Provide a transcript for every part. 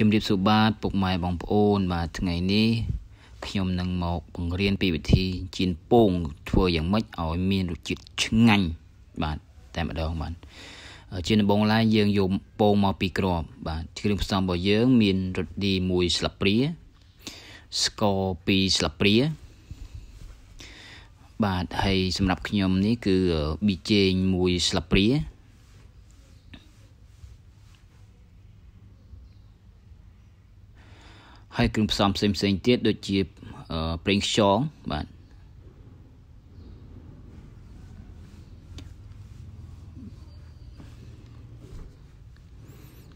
ជំរាបសួរបាទពុកម៉ែបងប្អូនបាទថ្ងៃនេះខ្ញុំនឹងមកបង្រៀនពីវិធីចៀនពងធ្វើយ៉ាងម៉េចឲ្យមានរសជាតិឆ្ងាញ់បាទតែម្ដងបាទជាដំបូងឡើយយើងយកពងមកពីក្របបាទគ្រឿងផ្សំរបស់យើង មានរ៉តឌី1ស្លាបព្រាស្ករ2ស្លាបព្រាបាទហើយសម្រាប់ខ្ញុំនេះគឺប៊ីចេង1ស្លាបព្រា ហើយគ្រឿងផ្សំផ្សេងផ្សេងទៀតដូចជាប្រេងខ្យងបាទ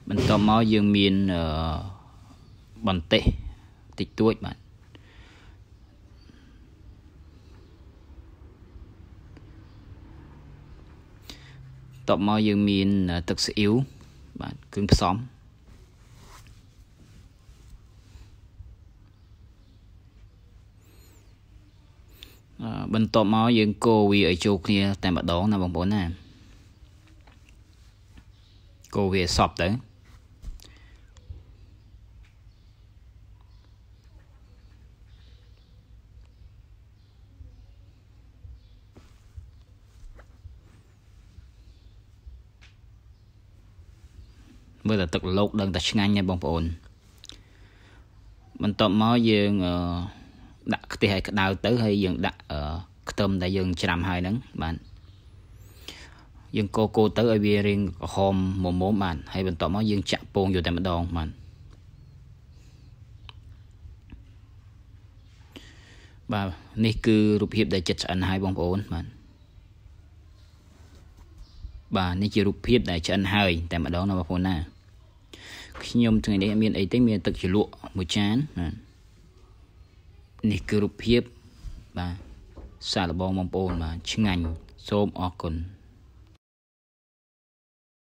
បន្ទាប់មកយើងមានបន្ទេសតិចតួចបាទតបមកយើងមានទឹកស៊ីអ៊ីវបាទគ្រឿងផ្សំ បន្ទាប់មកយើងកូរវាឲ្យចូលគ្នាតែម្ដងណាបងប្អូនណាកូរវាសពទៅមើលតែទឹកលោកដឹងតែឆ្ងាញ់ណាបងប្អូនបន្ទាប់មកយើងអឺ ដាក់ខ្ទះឲ្យក្តៅទៅហើយយើងដាក់ខ្ទឹមដែលយើងច្រាំហើយហ្នឹងបាទយើងកូរកូរទៅឲ្យវារៀងក្រហមមុំមុំបាទហើយបន្ទាប់មកយើងចាក់ពងយកតែម្ដងបាទបាទនេះគឺរូបភាពដែលចិត្តឆ្អិនហើយបងប្អូនបាទបាទនេះជារូបភាពដែលឆ្អិនហើយតែម្ដងណាបងប្អូនណាខ្ញុំថ្ងៃនេះមានអីទេមានទឹកជ្រលក់មួយចានបាទ នេះគឺរូបភាពបាទសាកល្បងបងប្អូនបាទឆ្ងាញ់សូមអរគុណ